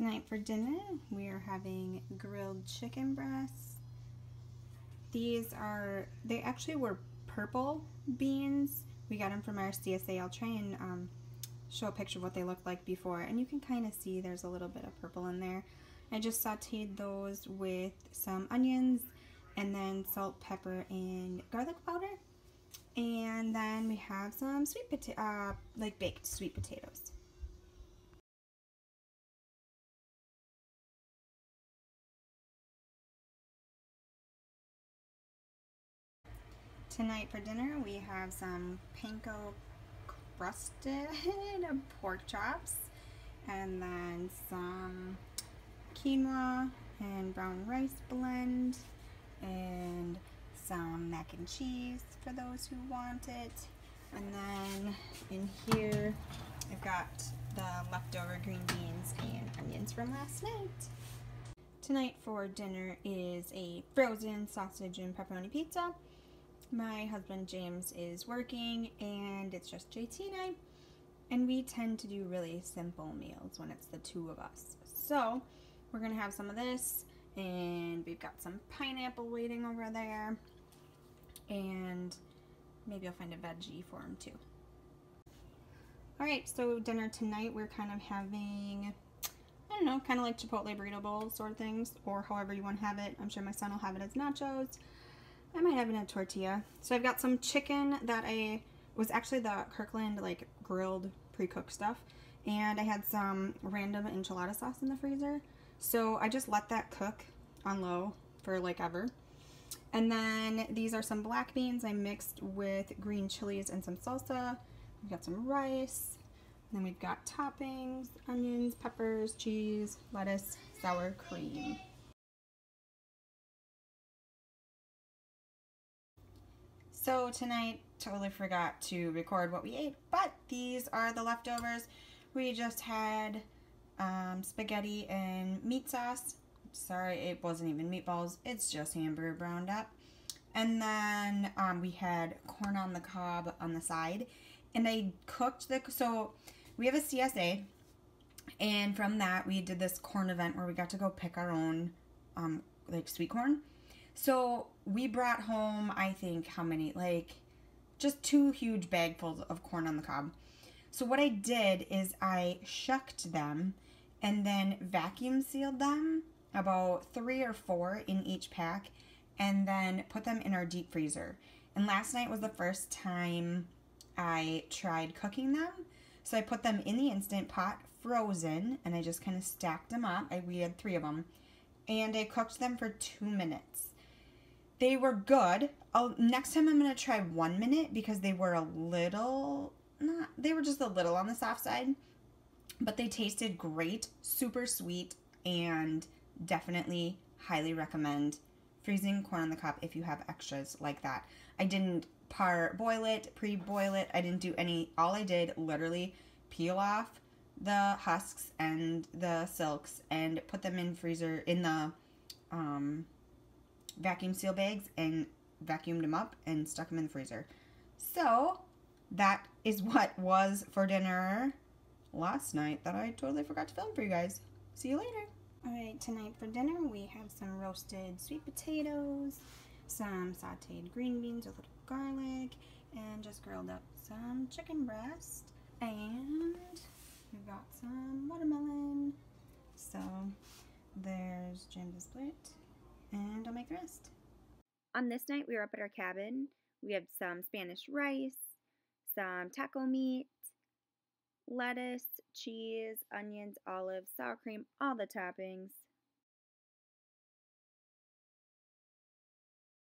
Tonight for dinner, we are having grilled chicken breasts. These are, they actually were purple beans. We got them from our CSA. I'll try and um, show a picture of what they looked like before. And you can kind of see there's a little bit of purple in there. I just sauteed those with some onions and then salt, pepper, and garlic powder. And then we have some sweet potato, uh, like baked sweet potatoes. Tonight for dinner we have some panko crusted pork chops and then some quinoa and brown rice blend and some mac and cheese for those who want it and then in here I've got the leftover green beans and onions from last night. Tonight for dinner is a frozen sausage and pepperoni pizza my husband James is working and it's just JT and I. And we tend to do really simple meals when it's the two of us. So we're going to have some of this and we've got some pineapple waiting over there. And maybe I'll find a veggie for him too. Alright, so dinner tonight we're kind of having, I don't know, kind of like Chipotle burrito bowls sort of things, or however you want to have it. I'm sure my son will have it as nachos. I might have in a tortilla. So I've got some chicken that I was actually the Kirkland like grilled pre-cooked stuff and I had some random enchilada sauce in the freezer. So I just let that cook on low for like ever. And then these are some black beans I mixed with green chilies and some salsa. We've got some rice. then we've got toppings, onions, peppers, cheese, lettuce, sour cream. So tonight, totally forgot to record what we ate, but these are the leftovers. We just had um, spaghetti and meat sauce. Sorry, it wasn't even meatballs. It's just hamburger browned up. And then um, we had corn on the cob on the side. And I cooked the, so we have a CSA. And from that, we did this corn event where we got to go pick our own, um, like, sweet corn. So we brought home, I think, how many? Like, just two huge bagfuls of corn on the cob. So what I did is I shucked them and then vacuum sealed them, about three or four in each pack, and then put them in our deep freezer. And last night was the first time I tried cooking them. So I put them in the Instant Pot frozen and I just kind of stacked them up. I, we had three of them. And I cooked them for two minutes. They were good. I'll, next time I'm going to try one minute because they were a little, not, they were just a little on the soft side. But they tasted great, super sweet, and definitely highly recommend freezing corn on the cob if you have extras like that. I didn't par boil it, pre-boil it. I didn't do any, all I did literally peel off the husks and the silks and put them in freezer in the um, vacuum seal bags and vacuumed them up and stuck them in the freezer. So that is what was for dinner last night that I totally forgot to film for you guys. See you later. Alright, tonight for dinner we have some roasted sweet potatoes, some sauteed green beans with a little garlic, and just grilled up some chicken breast. And we've got some watermelon. So there's James's plate and I'll make the rest. On this night, we were up at our cabin. We had some Spanish rice, some taco meat, lettuce, cheese, onions, olives, sour cream, all the toppings.